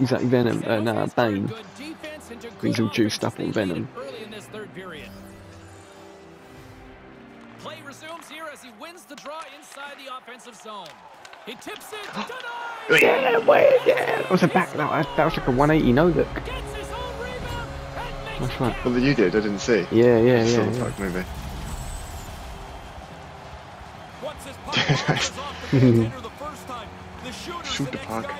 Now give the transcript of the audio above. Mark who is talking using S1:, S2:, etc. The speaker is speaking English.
S1: he's that Venom? and Uh, Bane. He's all juiced up on Venom.
S2: Play resumes here as he wins the draw inside the offensive zone. He tips it, oh,
S1: Yeah, wait, yeah. That was a back. That was, that was like a 180 no look. That's right.
S3: Well, you did. I didn't see.
S1: Yeah, yeah, yeah. yeah.
S3: fuck movie.
S2: Once his
S3: Shoot
S2: the
S3: the puck.